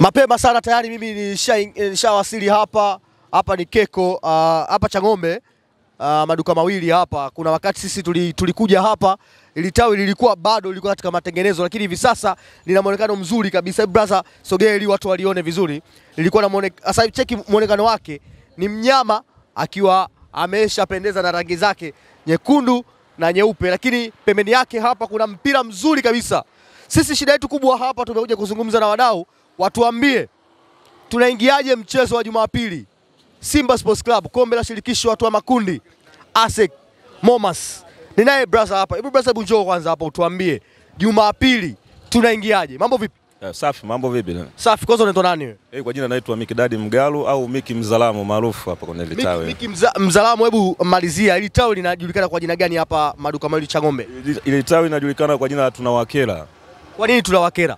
Mapema sana tayari mimi nisha- nishawasili hapa. Hapa ni Keko uh, hapa Chang'ombe uh, maduka mawili hapa. Kuna wakati sisi tuli, tulikuja hapa ili tawi lilikuwa bado lilikuwa katika matengenezo, lakini hivi sasa lina muonekano mzuri kabisa. Brother, sogea ili watu walione vizuri. Lilikuwa na muonekano, sasa cheki muonekano wake, ni mnyama akiwa ameshapendeza na rangi zake nyekundu na nyeupe, lakini pembeni yake hapa kuna mpira mzuri kabisa. Sisi shida yetu kubwa hapa, tumekuja kuzungumza na wadau, watuambie tunaingiaje mchezo wa Jumapili Simba Sports Club, kombe la shirikisho watu wa makundi ASEC Momas. Ninaye brother hapa. Hebu brother, hebu njoo kwanza hapa utuambie Jumapili tunaingiaje? Mambo vipi? Yeah, Safi, mambo vipi? Safi. Kwanza unaitwa nani wewe? Hey, kwa jina naitwa Miki Dadi Mgalu au Miki Mzalamu maarufu hapa kwenye Miki, Litawe. Miki mza, Mzalamu, hebu malizia ili tawi linajulikana kwa jina gani hapa maduka mawili Chang'ombe? Ili- Ile tawi inajulikana kwa jina la Tunawakera. Kwa nini tunawakera?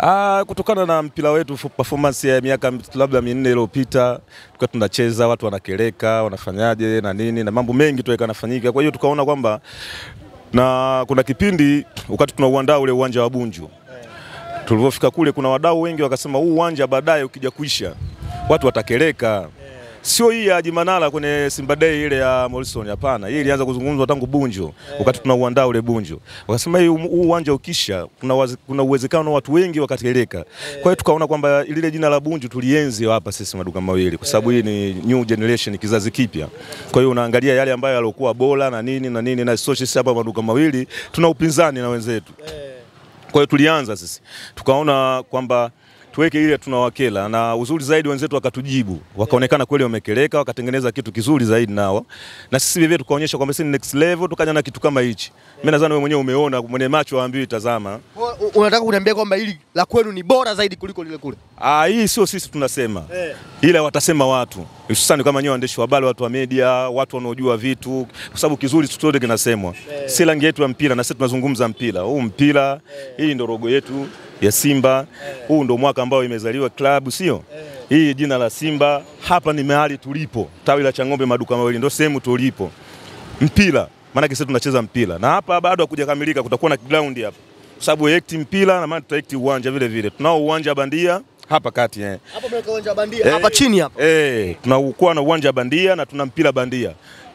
Ah, kutokana na mpira wetu performance ya miaka labda minne iliyopita tulikuwa tunacheza, watu wanakeleka, wanafanyaje na nini na mambo mengi tu yanafanyika. Kwa hiyo tukaona kwamba na kuna kipindi wakati tunauandaa ule uwanja wa Bunju tulivyofika kule, kuna wadau wengi wakasema huu uwanja baadaye ukija kuisha watu watakeleka. Sio hii ya Jimanala kwenye Simba Day ile ya Morrison, hapana. Hii ilianza kuzungumzwa tangu Bunju, wakati tunauandaa ule Bunju. Wakasema hii huu uwanja ukisha, kuna, wazi- kuna uwezekano watu wengi wakakeleka. Kwa hiyo tukaona kwamba lile jina la Bunju tulienzi hapa sisi maduka mawili, kwa sababu hii ni new generation, kizazi kipya. Kwa hiyo unaangalia yale ambayo yaliokuwa bora na nini na nini, na sio sisi hapa maduka mawili tuna upinzani na wenzetu. Kwa hiyo tulianza sisi tukaona kwamba tuweke ile tunawakela, na uzuri zaidi wenzetu wakatujibu, wakaonekana kweli wamekeleka, wakatengeneza kitu kizuri zaidi nao, na sisi vivyo tukaonyesha kwamba sisi next level, tukaja na kitu kama hichi. Mimi nadhani wewe mwenyewe umeona, mwenye macho waambiwi tazama. Unataka kuniambia kwamba hili la kwenu ni bora zaidi kuliko lile kule? Ah, hii sio sisi tunasema Eh. ila watasema watu hususani kama nyewe waandishi wa habari, watu wa media, watu wanaojua vitu, kwa sababu kizuri chochote kinasemwa. eh, Si rangi yetu ya mpira, na sisi tunazungumza mpira huu. Mpira eh, hii ndo rogo yetu ya Simba. Huu ndo mwaka ambao imezaliwa klabu, sio eh, hii jina la Simba. Hapa ni mahali tulipo, tawi la Chang'ombe maduka mawili, ndo sehemu tulipo mpira, maanake sisi tunacheza mpira, na hapa bado hakujakamilika, kutakuwa na ground hapa, kwa sababu ekti mpira na maana tutaekti uwanja vile vile. Tunao uwanja bandia hapa kati eh. Hapa mnaweka uwanja bandia eh, hapa chini hapa. Eh, tunakuwa na uwanja bandia na tuna mpira bandia.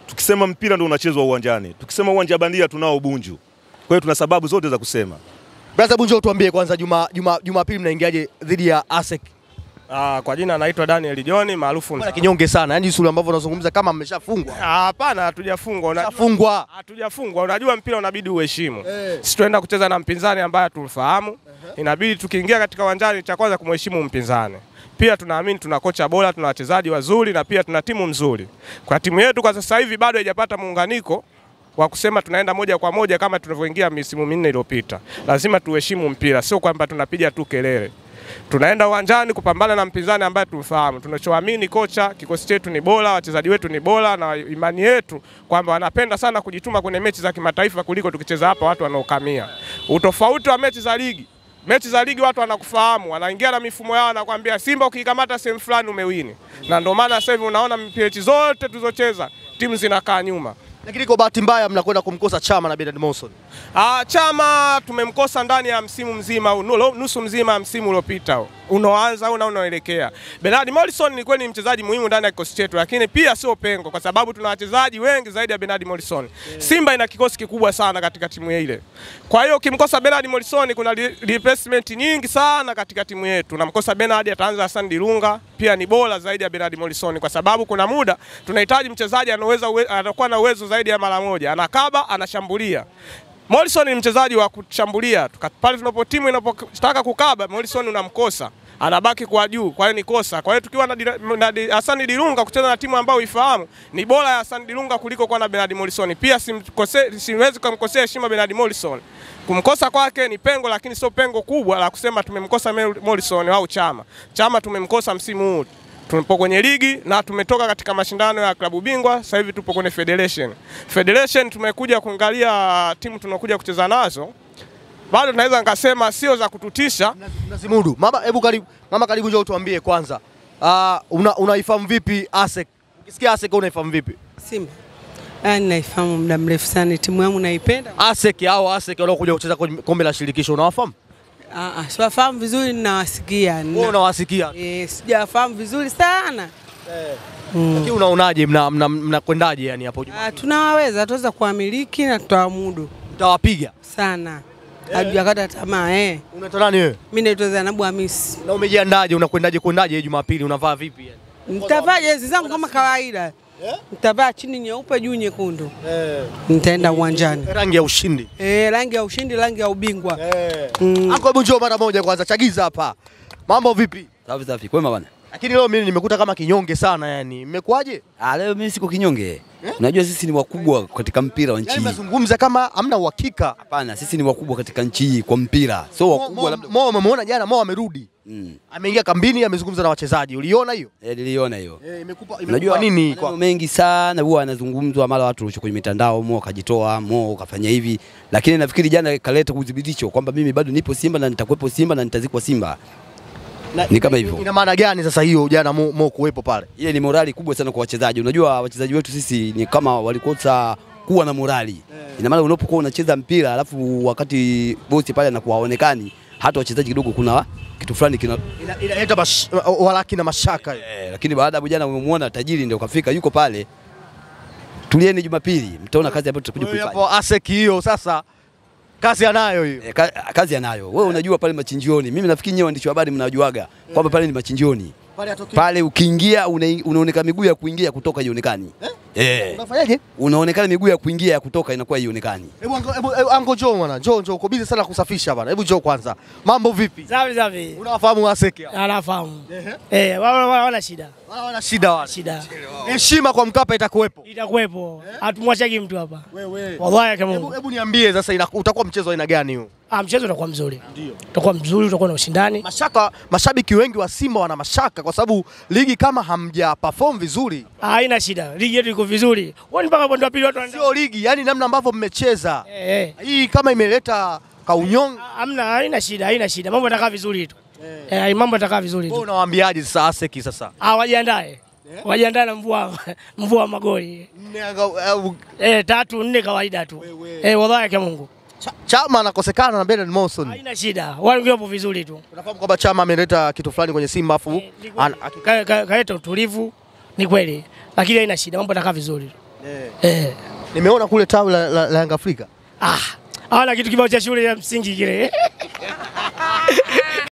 Tukisema mpira ndio unachezwa uwanjani, tukisema uwanja bandia tunao Bunju. Kwa hiyo tuna sababu zote za kusema. Brother, Bunju, tuambie kwanza Juma Juma Jumapili mnaingiaje dhidi ya ASEC? Ah, kwa jina anaitwa Daniel John maarufu Bwana kinyonge sana. Yaani sura ambavyo unazungumza kama mmeshafungwa. Ah, Hapana, hatujafungwa. Unafungwa. Hatujafungwa. Unajua mpira unabidi uheshimu. Hey. Sisi tunaenda kucheza na mpinzani ambaye tulifahamu. Inabidi tukiingia katika uwanjani, cha kwanza kumheshimu mpinzani. Pia tunaamini tuna kocha bora, tuna wachezaji wazuri na pia tuna timu nzuri. Kwa timu yetu kwa sasa hivi bado haijapata muunganiko wa kusema tunaenda moja kwa moja kama tulivyoingia misimu minne iliyopita. Lazima tuheshimu mpira, sio kwamba tunapiga tu kelele. Tunaenda uwanjani kupambana na mpinzani ambaye tumfahamu Tunachoamini kocha, kikosi chetu ni bora, wachezaji wetu ni bora, na imani yetu kwamba wanapenda sana kujituma kwenye mechi za kimataifa kuliko tukicheza hapa watu wanaokamia. Utofauti wa mechi za ligi, mechi za ligi watu wanakufahamu, wanaingia na mifumo yao, wanakuambia Simba ukikamata sehemu fulani umewini, na ndio maana sasa hivi unaona mechi zote tulizocheza timu zinakaa nyuma. Lakini kwa bahati mbaya mnakwenda kumkosa Chama na Bernard Monson. Ah, Chama tumemkosa ndani ya msimu mzima au nusu mzima ya msimu uliopita unaoanza au na unaoelekea. Bernard Morrison ni kweli ni mchezaji muhimu ndani ya kikosi chetu, lakini pia sio pengo, kwa sababu tuna wachezaji wengi zaidi ya Bernard Morrison. Simba ina kikosi kikubwa sana katika timu ile. Kwa hiyo ukimkosa Bernard Morrison, kuna replacement nyingi sana katika timu yetu. Namkosa Bernard, ataanza Hassan Dilunga, pia ni bora zaidi ya Bernard Morrison, kwa sababu kuna muda tunahitaji mchezaji anaweza anakuwa na uwezo zaidi ya mara moja, anakaba, anashambulia. Morrison ni mchezaji wa kushambulia. Pale tunapo timu inapotaka kukaba, Morrison unamkosa. Anabaki kwa juu, kwa hiyo ni kosa. Kwa hiyo tukiwa na, na Hassan Dilunga kucheza na timu ambayo ifahamu ni bora ya Hassan Dilunga kuliko kuwa na Bernard Morrison. Pia simkose, siwezi kumkosea heshima Bernard Morrison. Kumkosa kwake ni pengo, lakini sio pengo kubwa la kusema tumemkosa Morrison au Chama. Chama tumemkosa msimu huu tupo kwenye ligi na tumetoka katika mashindano ya klabu bingwa. Sasa hivi tupo kwenye federation. Federation tumekuja kuangalia timu tunakuja kucheza nazo, bado tunaweza nikasema sio za kututisha. Mnazimudu. Mama, hebu karibu, mama karibu njoo tuambie kwanza. Uh, una, unaifahamu vipi ASEC? Ukisikia ASEC unaifahamu vipi? Simba Ah, naifahamu muda mrefu sana, timu yangu naipenda. ASEC au ASEC waliokuja kucheza kwenye kombe la shirikisho unawafahamu? Ah, ah, siwafahamu vizuri, ninawasikia. Wewe unawasikia. Eh, sijawafahamu vizuri sana. Lakini unaonaje mnakwendaje mna mna- mna yani hapo? Ah, tunawaweza, tuweza kuwamiliki na tutawamudu Mtawapiga. sana. Hatujakata tamaa eh. Unaitwa nani wewe? Mimi naitwa Zainabu Hamisi. Na umejiandaje? Unakwendaje kwendaje Jumapili? Unavaa vipi yani? Nitavaa jezi zangu kama kawaida. Nitavaa chini nyeupe, juu nyekundu. Nitaenda uwanjani. Rangi ya ushindi. Eh, rangi ya ushindi, rangi ya ubingwa. Eh. Mm. Anko, hebu njoo mara moja kwanza, chagiza hapa. Mambo vipi? Safi safi, kwema bwana. Lakini leo mimi nimekuta kama kinyonge sana yani. Mmekuaje? Ah, leo mimi siko kinyonge. Unajua sisi ni wakubwa katika mpira wa nchi Yaani mazungumza mnazungumza kama hamna uhakika. Hapana, sisi ni wakubwa katika nchi hii kwa mpira. So Mo- wakubwa Mo labda. Mo umemwona jana, Mo amerudi. Mm. Ameingia kambini, amezungumza na wachezaji. Uliona hiyo? Eh, niliona hiyo. Eh, imekupa imekupa imekupa nini kwa? mengi sana huwa anazungumzwa, mara watu rusha kwenye mitandao, Mo akajitoa, Mo kafanya hivi, lakini nafikiri jana kaleta udhibitisho kwamba mimi bado nipo Simba na nitakuwepo Simba na nitazikwa Simba. Na- Ni kama hivyo. Ina maana gani sasa hiyo jana Mo, Mo kuwepo pale? Ile ni morali kubwa sana kwa wachezaji. Unajua wachezaji wetu sisi ni kama walikosa kuwa na morali. Ina maana unapokuwa unacheza mpira alafu wakati bosi pale anakuwa haonekani, hata wachezaji kidogo kuna kitu fulani kina Ina- Inaleta mash, walaki na mashaka. eh, lakini baada ya jana umemwona tajiri ndio kafika yuko pale. Tulieni Jumapili, mtaona kazi ambayo tutakuja kuifanya. hapo aseki hiyo sasa kazi anayo hiyo. E, ka, kazi anayo. Wewe unajua pale machinjioni. Mimi nafikiri nyewe waandishi wa habari mnajuaga kwamba pale ni machinjioni. Pale. Pale ukiingia unaoneka miguu ya kuingia kutoka haionekani. Eh. Unafanyaje? Unaonekana miguu ya kuingia ya kutoka inakuwa haionekani. Hebu hebu hebu ango njoo bwana. Njoo njoo uko busy sana kusafisha bwana. Hebu njoo kwanza. Mambo vipi? Safi safi. Unawafahamu Waseke? Anafahamu. Eh, wala wala wala shida. Wala wala shida wala. Shida. Heshima kwa Mkapa itakuwepo. Itakuwepo. Hatumwachagi mtu hapa. Wewe. Wallahi kama Hebu hebu niambie sasa utakuwa mchezo wa aina gani huu? Ah, mchezo utakuwa mzuri. Ndio. Utakuwa mzuri, utakuwa na ushindani. Mashaka, mashabiki wengi wa Simba wana mashaka kwa sababu ligi kama hamja perform vizuri, Ah, haina shida. Ligi yetu iko vizuri. Wani mpaka bonde wa pili watu wanaenda. sio ligi, yani namna ambavyo mmecheza Eh, eh. hii kama imeleta kaunyonga. Hamna, haina shida, haina shida. Mambo yatakaa vizuri tu. Eh, mambo yatakaa vizuri tu. Wewe unawaambiaje sasa Aseki sasa? Ah, wajiandae. Yeah. Wajiandae na mvua mvua magoli. Nne uh, au- Eh, tatu nne kawaida tu. Wewe. Eh, wallahi kwa Mungu. Cha- Chama anakosekana na Bernard Morrison. Haina shida. Wale ngipo vizuri tu. Unafahamu kwamba Chama ameleta kitu fulani kwenye Simba afu Eh, kaleta utulivu, ni kweli, lakini haina shida, mambo yatakaa vizuri. eh. Eh. Nimeona kule tawi la, la, la Yanga Afrika. Ah, hawana kitu kibao cha shule ya msingi kile.